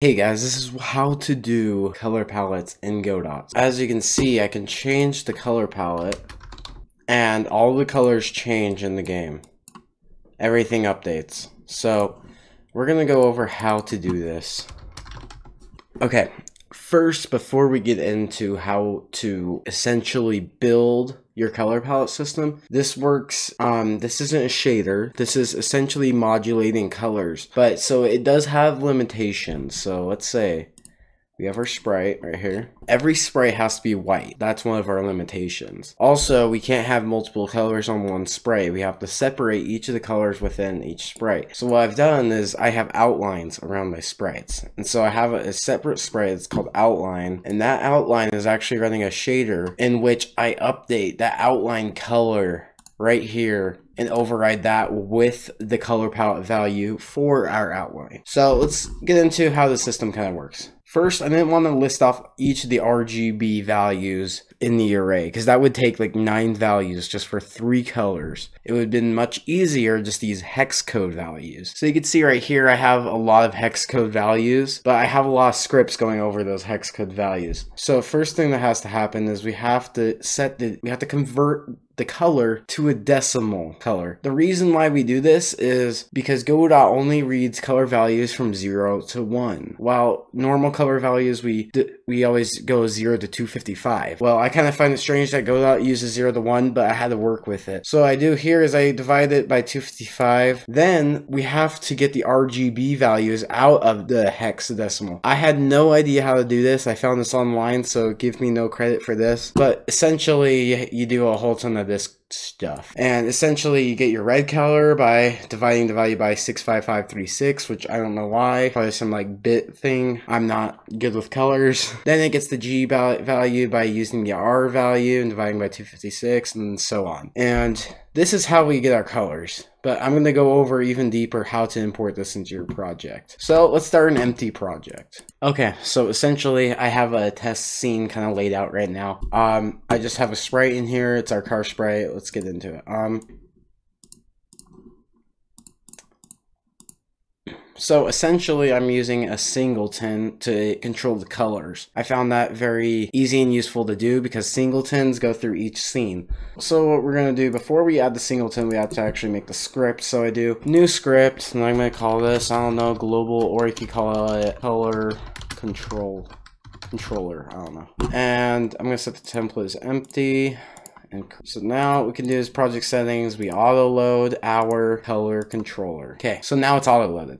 Hey guys, this is how to do color palettes in Godot. As you can see, I can change the color palette and all the colors change in the game. Everything updates. So, we're gonna go over how to do this. Okay, first, before we get into how to essentially build your color palette system. This works, um, this isn't a shader. This is essentially modulating colors. But so it does have limitations. So let's say we have our sprite right here. Every sprite has to be white. That's one of our limitations. Also, we can't have multiple colors on one sprite. We have to separate each of the colors within each sprite. So what I've done is I have outlines around my sprites. And so I have a, separate sprite that's called outline. And that outline is actually running a shader in which I update that outline color right here and override that with the color palette value for our outline. So let's get into how the system kind of works. First, I didn't want to list off each of the RGB values in the array because that would take like nine values just for three colors. It would have been much easier just to use hex code values. So you can see right here I have a lot of hex code values, but I have a lot of scripts going over those hex code values. So first thing that has to happen is we have to set the, we have to convert the color to a decimal color. The reason why we do this is because Godot only reads color values from 0 to 1, while normal color values we we always go 0 to 255. Well, I kind of find it strange that Godot uses 0 to 1, but I had to work with it. So I do here is I divide it by 255. Then we have to get the RGB values out of the hexadecimal. I had no idea how to do this. I found this online, so give me no credit for this. But essentially, you do a whole ton of this stuff. And essentially you get your red color by dividing the value by 65536, which I don't know why. Probably some like bit thing. I'm not good with colors. Then it gets the G value by using the R value and dividing by 256 and so on. And this is how we get our colors, but I'm going to go over even deeper how to import this into your project. So let's start an empty project. Okay, so essentially I have a test scene kind of laid out right now. Um, I just have a sprite in here. It's our car sprite. Let's get into it. Um, So essentially I'm using a singleton to control the colors. I found that very easy and useful to do because singletons go through each scene. So what we're going to do before we add the singleton we have to actually make the script. So I do new script and I'm going to call this, I don't know, global or you could call it color control controller. I don't know. And I'm to set the template as empty. And so now we can do is project settings, we auto load our color controller. Okay, so now it's auto loaded.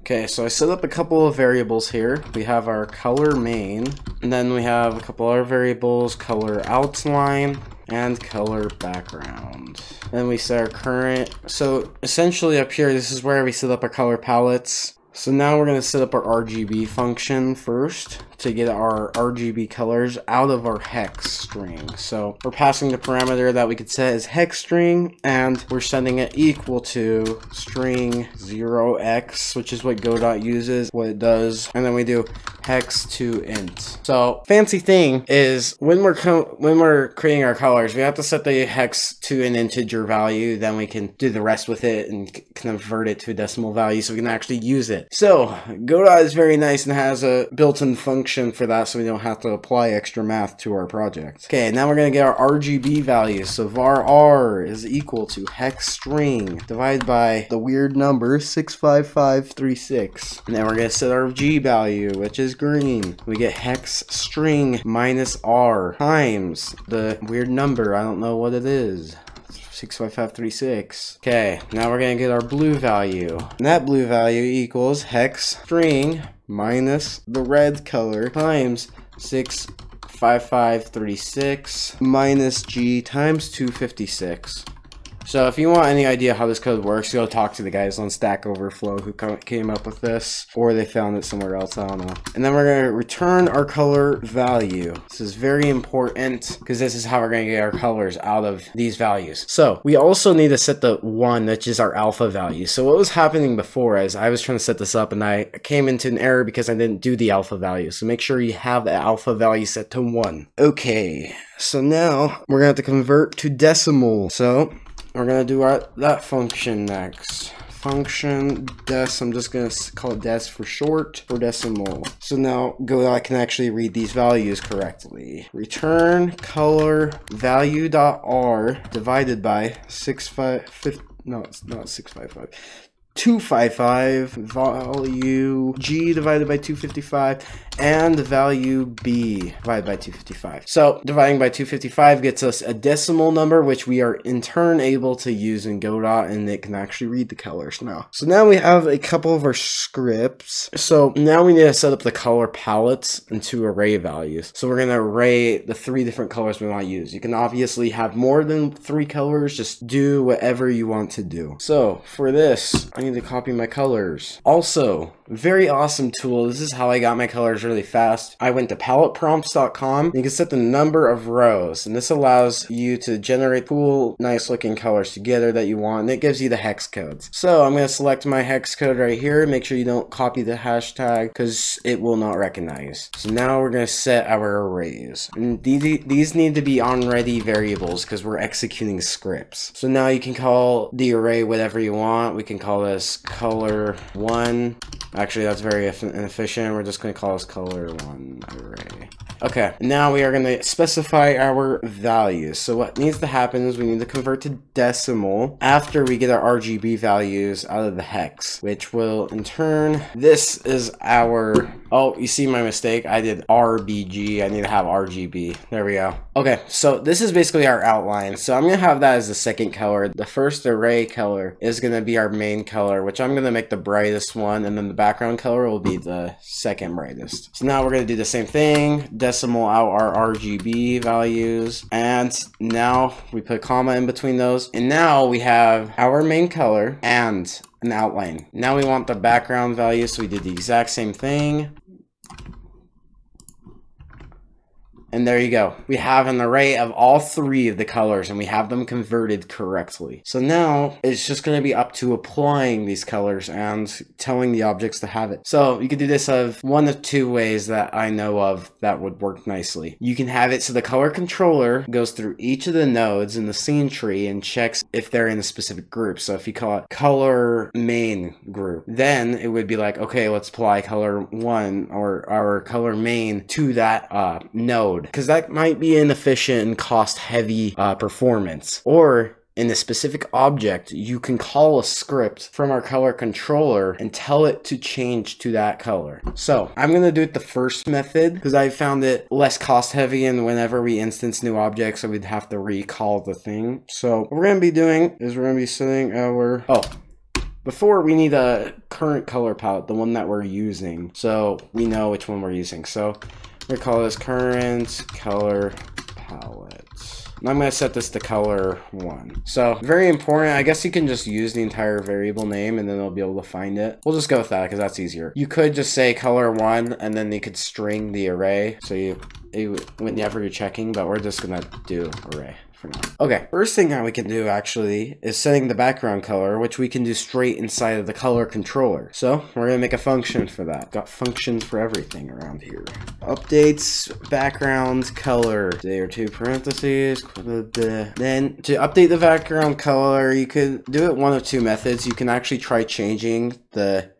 Okay, so I set up a couple of variables here. We have our color main, and then we have a couple other variables, color outline, and color background. Then we set our current. So essentially up here, this is where we set up our color palettes. So now we're going to set up our RGB function first to get our RGB colors out of our hex string. So we're passing the parameter that we could set as hex string and we're sending it equal to string 0x, which is what Godot uses, what it does. And then we do hex to int. So fancy thing is when we're when we're creating our colors, we have to set the hex to an integer value. Then we can do the rest with it and convert it to a decimal value so we can actually use it. So Godot is very nice and has a built-in function function for that so we don't have to apply extra math to our project. Okay, now we're going to get our RGB values. So var r is equal to hex string divided by the weird number 65536. And then we're going to set our G value, which is green. We get hex string minus r times the weird number. I don't know what it is. 65536. Okay, now we're gonna get our blue value. And that blue value equals hex string minus the red color times 65536 minus G times 256. So if you want any idea how this code works, go talk to the guys on Stack Overflow who came up with this, or they found it somewhere else, I don't know. And then we're going to return our color value. This is very important because this is how we're going to get our colors out of these values. So we also need to set the one, which is our alpha value. So what was happening before is I was trying to set this up and I came into an error because I didn't do the alpha value. So make sure you have the alpha value set to one. Okay, so now we're going to have to convert to decimal. So we're gonna do our, that function next. function des. I'm just gonna call it des for short or decimal. So now go. I can actually read these values correctly. Return color value dot r divided by six five fifty. No, it's not six five five. 255 value g divided by 255 and the value b divided by 255 so dividing by 255 gets us a decimal number which we are in turn able to use in godot and it can actually read the colors now. So now we have a couple of our scripts. So now we need to set up the color palettes into array values. So we're going to array the three different colors we want to use. You can obviously have more than three colors. Just do whatever you want to do. So for this I need to copy my colors. Also, very awesome tool. This is how I got my colors really fast. I went to paletteprompts.com. You can set the number of rows, and this allows you to generate cool, nice looking colors together that you want, and it gives you the hex codes. So I'm going to select my hex code right here. Make sure you don't copy the hashtag because it will not recognize. So now we're going to set our arrays. And these need to be on ready variables because we're executing scripts. So now you can call the array whatever you want. We can call it this color one. Actually, that's very inefficient. We're just going to call this color one array. Okay, now we are going to specify our values. So what needs to happen is we need to convert to decimal after we get our RGB values out of the hex, which will in turn, this is our, oh, you see my mistake. I did RBG. I need to have RGB. There we go. Okay, so this is basically our outline. So I'm going to have that as the second color. The first array color is going to be our main color, which I'm going to make the brightest one, and then the background color will be the second brightest. So now we're going to do the same thing decimal out our RGB values. And now we put a comma in between those. And now we have our main color and an outline. Now we want the background value, so we did the exact same thing. And there you go. We have an array of all three of the colors and we have them converted correctly. So now it's just going to be up to applying these colors and telling the objects to have it. So you could do this of one of two ways that I know of that would work nicely. You can have it so the color controller goes through each of the nodes in the scene tree and checks if they're in a specific group. So if you call it color main group, then it would be like, okay, let's apply color one or our color main to that uh, node because that might be inefficient and cost heavy uh, performance. Or in a specific object, you can call a script from our color controller and tell it to change to that color. So I'm going to do it the first method because I found it less cost heavy and whenever we instance new objects, we'd have to recall the thing. So what we're going to be doing is we're going to be setting our, oh, before we need a current color palette, the one that we're using. So we know which one we're using. So we call this current color palette. And I'm going to set this to color 1. So, very important. I guess you can just use the entire variable name and then they'll be able to find it. We'll just go with that because that's easier. You could just say color 1 and then you could string the array. So you, you whenever you're checking, but we're just going to do array for now. Okay, first thing that we can do actually is setting the background color, which we can do straight inside of the color controller. So we're gonna make a function for that. Got functions for everything around here. Updates background color. There are two parentheses. Then to update the background color, you could do it one of two methods. You can actually try changing the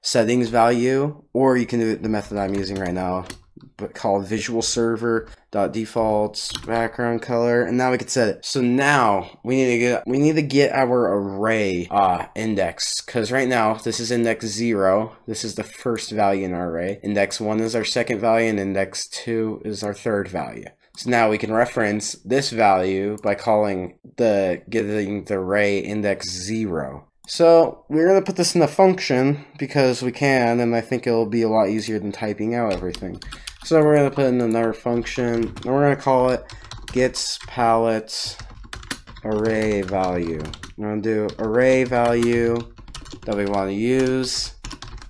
settings value, or you can do it the method I'm using right now, but called visual server dot defaults background color and now we can set it. So now we need to get we need to get our array uh index because right now this is index zero. This is the first value in our array. Index one is our second value and index two is our third value. So now we can reference this value by calling the getting the array index zero. So we're going to put this in a function because we can, and I think it'll be a lot easier than typing out everything. So we're going to put in another function, and we're going to call it gets palette array value. We're going to do array value that we want to use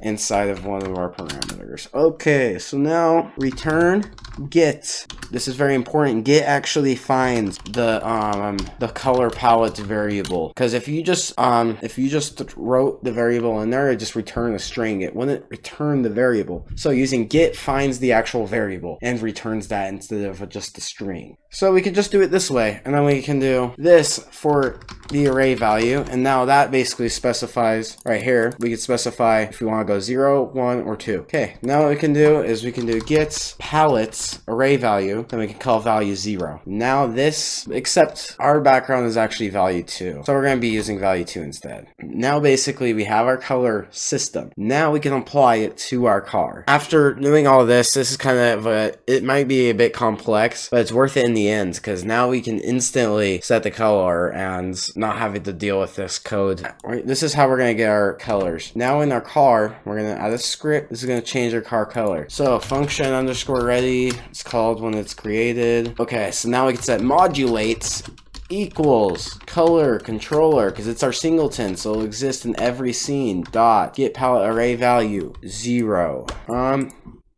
inside of one of our parameters. Okay, so now return get. This is very important. Get actually finds the um the color palette variable. Because if you just um if you just wrote the variable in there it just return a string. It wouldn't return the variable. So using get finds the actual variable and returns that instead of just a string. So we can just do it this way and then we can do this for the array value. And now that basically specifies right here. We can specify if we want go 0 1 or 2 okay now what we can do is we can do get palettes array value then we can call value 0 now this except our background is actually value 2 so we're going to be using value 2 instead. Now basically we have our color system. Now we can apply it to our car. After doing all this this is kind of a it might be a bit complex but it's worth it in the end because now we can instantly set the color and not having to deal with this code. This is how we're going to get our colors. Now in our car, we're to add a script. This is to change our car color. So function underscore ready, it's called when it's created. Okay, so now we can set modulates equals color controller because it's our singleton so it'll exist in every scene dot get palette array value zero um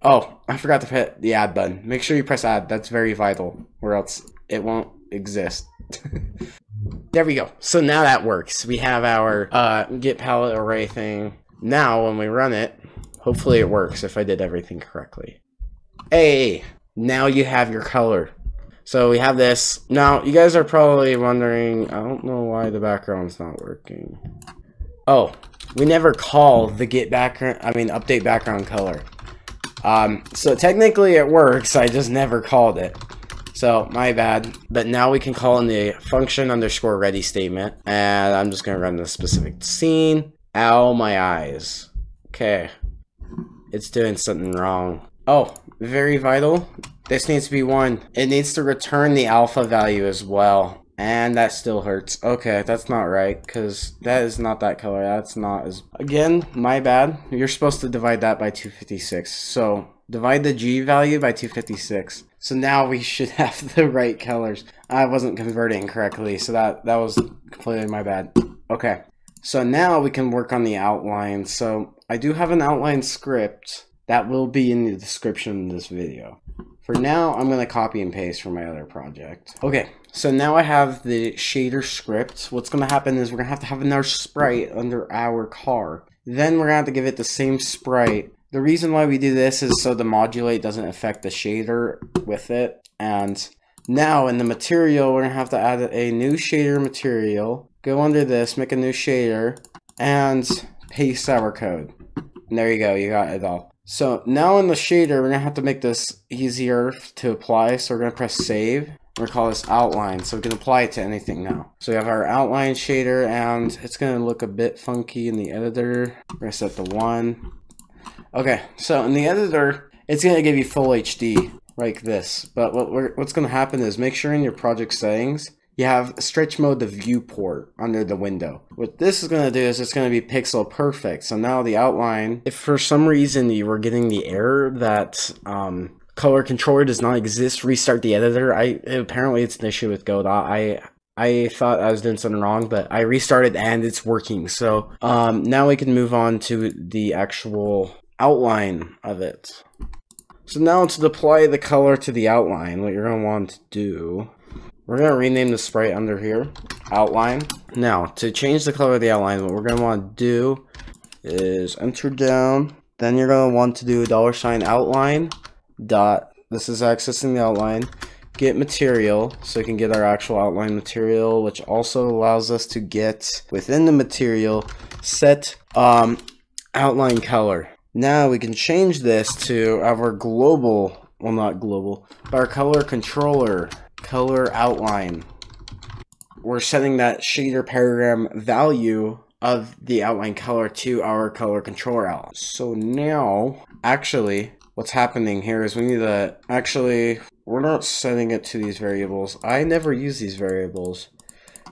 oh i forgot to hit the add button make sure you press add that's very vital or else it won't exist There we go. So now that works. We have our uh, get palette array thing. Now when we run it, hopefully it works if I did everything correctly. Hey, now you have your color. So we have this. Now, you guys are probably wondering, I don't know why the background's not working. Oh, we never call the get background, I mean update background color. Um, so technically it works, I just never called it. So, my bad. But now we can call in the function underscore ready statement. And I'm just going to run the specific scene. Ow, my eyes. Okay. It's doing something wrong. Oh, very vital. This needs to be 1. It needs to return the alpha value as well. And that still hurts. Okay, that's not right, because that is not that color. That's not as... Again, my bad. You're supposed to divide that by 256. So, divide the G value by 256. So now we should have the right colors. I wasn't converting correctly, so that, that was completely my bad. Okay, so now we can work on the outline. So I do have an outline script that will be in the description of this video. For now, I'm going to copy and paste from my other project. Okay, so now I have the shader script. What's going to happen is we're going to have to have another sprite under our car. Then we're going to have to give it the same sprite the reason why we do this is so the modulate doesn't affect the shader with it. And now in the material, we're going to have to add a new shader material. Go under this, make a new shader, and paste our code. And there you go, you got it all. So now in the shader, we're to have to make this easier to apply. So we're to press save. We're to call this outline, so we can apply it to anything now. So we have our outline shader, and it's to look a bit funky in the editor. We're to set the 1. Okay, so in the editor, it's to give you full HD like this. But what what's to happen is make sure in your project settings, you have stretch mode the viewport under the window. What this is going to do is it's going to be pixel perfect. So now the outline, if for some reason you were getting the error that um, color controller does not exist, restart the editor. I Apparently it's an issue with Godot. I I thought I was doing something wrong, but I restarted and it's working. So um, now we can move on to the actual outline of it. So now to apply the color to the outline, what you're going to want to do, we're going to rename the sprite under here, outline. Now, to change the color of the outline, what we're going to want to do is enter down, then you're going to want to do a dollar sign outline dot, this is accessing the outline, get material, so we can get our actual outline material, which also allows us to get within the material set um, outline color. Now we can change this to our global, well not global, but our color controller, color outline. We're setting that shader paragram value of the outline color to our color controller out. So now, actually, what's happening here is we need to, actually, we're not setting it to these variables. I never use these variables.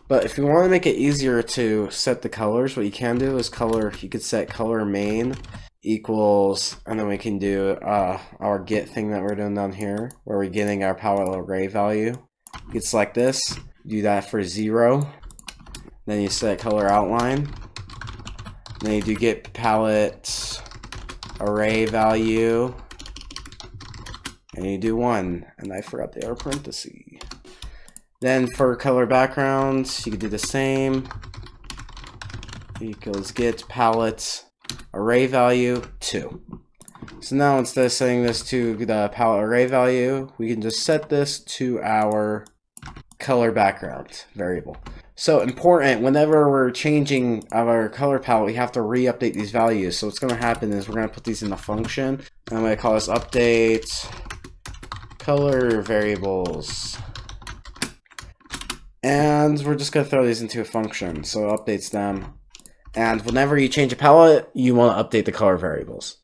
But if you want to make it easier to set the colors, what you can do is color, you could set color main equals, and then we can do uh, our get thing that we're doing down here, where we're getting our palette array value. You can select this, do that for zero, then you set color outline, then you do get palette array value, and you do one, and I forgot the R parenthesis. Then for color backgrounds, you can do the same. Equals get palette array value 2. So now instead of setting this to the palette array value, we can just set this to our color background variable. So important, whenever we're changing our color palette, we have to re-update these values. So what's going to happen is we're going to put these in a function. I'm to call this update color variables. And we're just going to throw these into a function. So it updates them. And whenever you change a palette, you want to update the color variables.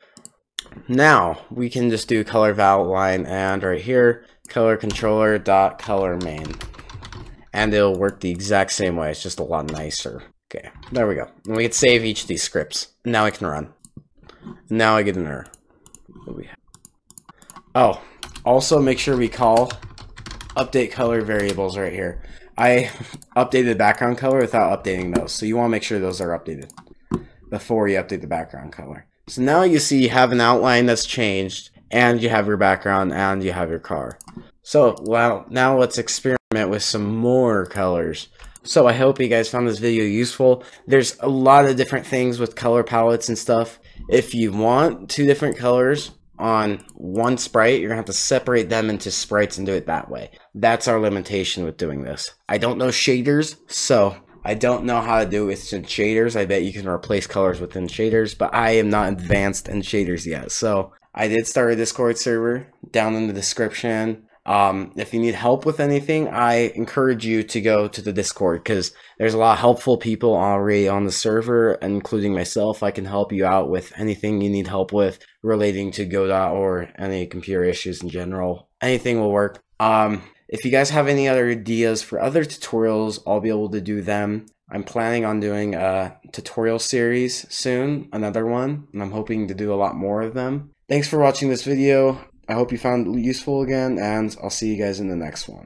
Now we can just do color outline and right here, color controller dot color main and it'll work the exact same way. It's just a lot nicer. Okay, there we go. And we can save each of these scripts. Now I can run. Now I get an error. Oh, also make sure we call update color variables right here. I updated the background color without updating those. So you want to make sure those are updated before you update the background color. So now you see you have an outline that's changed and you have your background and you have your car. So, well, now let's experiment with some more colors. So I hope you guys found this video useful. There's a lot of different things with color palettes and stuff. If you want two different colors on one sprite, you're gonna have to separate them into sprites and do it that way. That's our limitation with doing this. I don't know shaders, so I don't know how to do it with shaders. I bet you can replace colors within shaders, but I am not advanced in shaders yet. So I did start a Discord server down in the description. Um, if you need help with anything, I encourage you to go to the Discord because there's a lot of helpful people already on the server, including myself. I can help you out with anything you need help with relating to Godot or any computer issues in general. Anything will work. Um, if you guys have any other ideas for other tutorials, I'll be able to do them. I'm planning on doing a tutorial series soon, another one, and I'm hoping to do a lot more of them. Thanks for watching this video. I hope you found it useful again, and I'll see you guys in the next one.